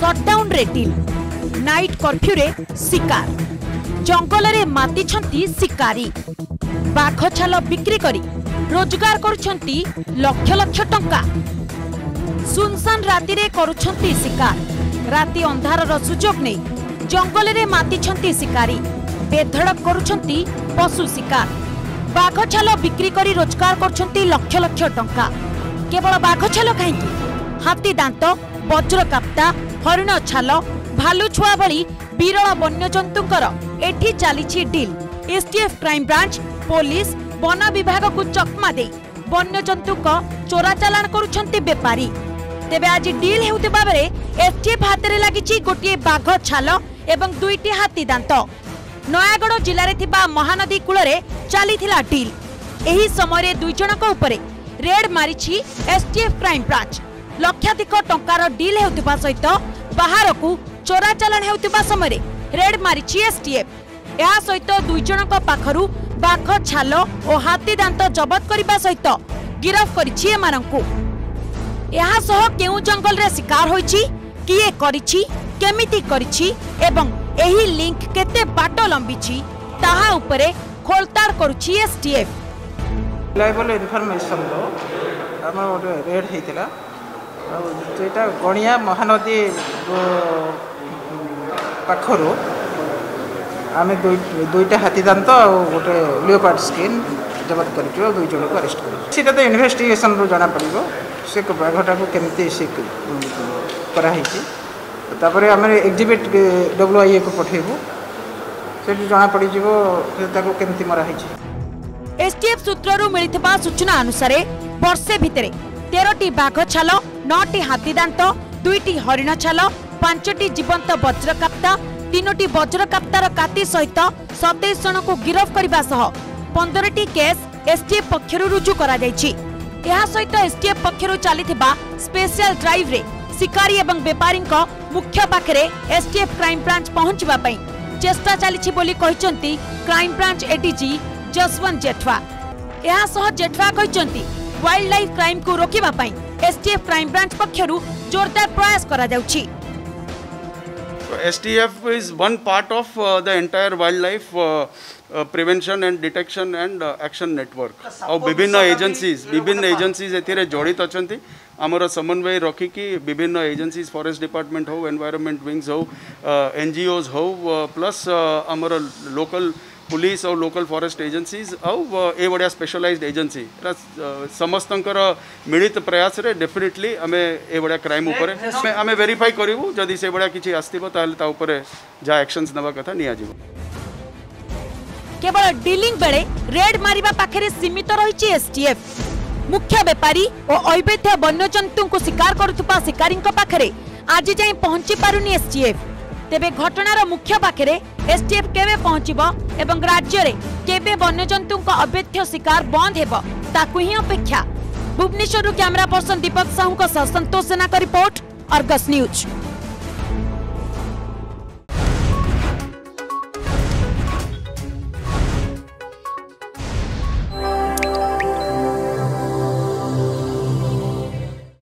ସଟ୍ଡାଉନ୍ରେ deal night କର୍ଫ୍ୟୁରେ ଶିକାର ଜଙ୍ଗଲରେ ମାତିଛନ୍ତି ଶିକାରୀ ବାଘ ଛାଲ ବିକ୍ରି କରି ରୋଜଗାର କରୁଛନ୍ତି ଲକ୍ଷ ଲକ୍ଷ ଟଙ୍କା ସୁନସାନ ରାତିରେ କରୁଛନ୍ତି ଶିକାର ରାତି ଅନ୍ଧାରର ସୁଯୋଗ ନେଇ ଜଙ୍ଗଲରେ ମାତିଛନ୍ତି ଶିକାରୀ ବେଧଡ଼କ କରୁଛନ୍ତି ପଶୁ ଶିକାର ବାଘ ଛାଲ ବିକ୍ରି କରି ରୋଜଗାର କରୁଛନ୍ତି ଲକ୍ଷ ଲକ୍ଷ ଟଙ୍କା କେବଳ ବାଘ ଛାଲ କାହିଁକି ହାତୀ ଦାନ୍ତ ବଜ୍ରକାପ୍ତା হরিণ ছাল ভালু ছুয়া ভি বিরল বন্যজন্তুঙ্কর এটি চালিছি ডিল এসটিএফ ক্রাইম ব্রাঞ্চ পুলিশ বন বিভাগকু চকমা দেই বন্যজন্তুঙ্ক চোরা চালাণ করছেন বেপারী তেবে আজ ডিল হেউথিবা বেলে এসটিএফ হাতের লাগিছি গোটিয়ে বাঘ ছাল এবং দুইটি হাতি দাঁত নয়াগড় জেলায় থাকা মহানদী কূলরে চালি ডিল এই সময় দুইজণক উপরে ରେଡ୍ ମାରିଛି ଏସ୍ଟିଏଫ୍ କ୍ରାଇମ୍ ବ୍ରାଞ୍ଚ ଲକ୍ଷାଧିକ ଟଙ୍କାର ଡିଲ୍ ହେଉଥିବା ସହିତ ବାହାରକୁ ଚୋରା ଚାଲାଣ ହେଉଥିବା ସମୟରେ ରେଡ୍ ମାରିଛି ଏସ୍ଟିଏଫ୍ ଏହା ସହିତ ଦୁଇ ଜଣଙ୍କ ପାଖରୁ ବାଘ ଛାଲ ଓ ହାତୀ ଦାନ୍ତ ଜବତ କରିବା ସହିତ ଗିରଫ କରିଛି ଏମାନଙ୍କୁ ଏହା ସହ କେଉଁ ଜଙ୍ଗଲରେ ଶିକାର ହୋଇଛି କିଏ କରିଛି କେମିତି କରିଛି ଏବଂ ଏହି ଲିଙ୍କ କେତେ ବାଟ ଲମ୍ବିଛି ତାହା ଉପରେ ଖୋଳତାଡ଼ କରୁଛି ଏସ୍ଟିଏଫ୍ ଲାଇବଲ୍ ଇନଫର୍ମେସନ୍ ଆମ ଗୋଟେ ରେଡ୍ ହେଇଥିଲା ଆଉ ସେଇଟା ଗଣିଆ ମହାନଦୀ ପାଖରୁ ଆମେ ଦୁଇ ଦୁଇଟା ହାତୀ ଦାନ୍ତ ଆଉ ଗୋଟେ ଲିଓପାର୍ଟ ସ୍କିନ୍ ଜବତ କରିଛୁ ଆଉ ଦୁଇ ଜଣକୁ ଆରେଷ୍ଟ କରିଛୁ ସେଇଟା ତ ଇନଭେଷ୍ଟିଗେସନ୍ରୁ ଜଣାପଡ଼ିବ ସେ ବାଘଟାକୁ କେମିତି ସେ କରାହେଇଛି ତାପରେ ଆମେ ଏକ୍ଜିବିଟ୍ ଡବ୍ଲୁଆଇଏକୁ ପଠାଇବୁ ସେଠି ଜଣାପଡ଼ିଯିବ ତାକୁ କେମିତି ମରାହେଇଛି ଏସ୍ଟିଏଫ୍ ସୂତ୍ରରୁ ମିଳିଥିବା ସୂଚନା ଅନୁସାରେ ବର୍ଷେ ଭିତରେ ତେରଟି ବାଘ ଛାଲ नौटी हाथी दात दुईट हरिण छाल पांच जीवंत वज्रकाप्ता तीनोटी वज्रकाप्तार का सहित सतैश जन को गिरफ करने पंदर केस एसटीएफ पक्ष रुजुराह सहित एसटीएफ पक्ष चली स्पेशल ड्राइव रे शिकारी और बेपारी मुख्य पाखे एसटीएफ क्राइमब्रांच पहुंचाप चेस्टा चली crime branch ADG Jaswant Jethwa Jethwa कहते वाइल्ड लाइफ क्राइम को रोक एसटीएफ क्राइम ब्रांच पक्ष जोरदार प्रयास करा STF is one part of the entire wildlife prevention and detection and action network और विभिन्न एजेंसीज विभिन्न एजेंसीज एड़ित अच्छा आमर समन्वय रखिकी विभिन्न एजेंसीज फॉरेस्ट डिपार्टमेंट हो एनवायरमेंट विंग्स हो एनजीओज हो प्लस आमर लोकल पुलिस और लोकल फॉरेस्ट एजेन्सीज आउ ए भाया स्पेशलाइज एजेन्सी समस्त मिलित प्रयास डेफिनेटली आम ए भाया क्राइम उपर आम वेरीफाई करूँ जदि से भाया किसी आसो तापर जहाँ एक्शन्स नवा कथा निजी केवल डिलिंग बेले रेड मारिबा पाखरे सीमित रही एसटीएफ मुख्य बेपारी और अवैध वन्यजंतु को शिकार करुवा शिकारी पाखे आज जाए पहुंची पारुनी एसटीएफ দেবে ঘটনাৰ মুখ্য পাকেৰে এসটিএফ কেবে পোনচিব আৰু ৰাজ্যৰে কেবে বন্যজন্তুকক অব্যেত্য শিকার বন্ধ এবা তাকুহে অপেক্ষা ভুবনেশ্বৰৰ কেমেৰা পৰসন দীপক সাহুৰ অসন্তোষণা কৰি ৰিপৰ্ট অৰগাস নিউজ